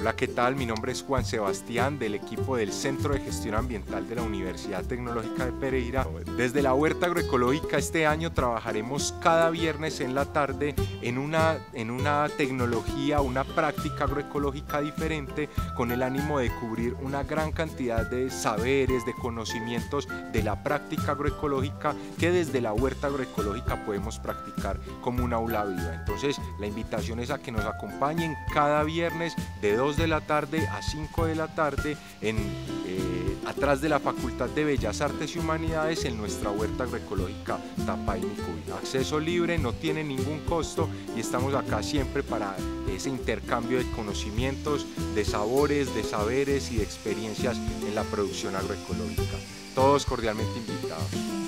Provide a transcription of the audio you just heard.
Hola, ¿qué tal? Mi nombre es Juan Sebastián del equipo del Centro de Gestión Ambiental de la Universidad Tecnológica de Pereira. Desde la Huerta Agroecológica este año trabajaremos cada viernes en la tarde en una, en una tecnología, una práctica agroecológica diferente con el ánimo de cubrir una gran cantidad de saberes, de conocimientos de la práctica agroecológica que desde la Huerta Agroecológica podemos practicar como una aula viva. Entonces la invitación es a que nos acompañen cada viernes de 2 de la tarde a 5 de la tarde en, eh, atrás de la Facultad de Bellas Artes y Humanidades en nuestra huerta agroecológica Tapay Nicuy. Acceso libre, no tiene ningún costo y estamos acá siempre para ese intercambio de conocimientos, de sabores, de saberes y de experiencias en la producción agroecológica. Todos cordialmente invitados.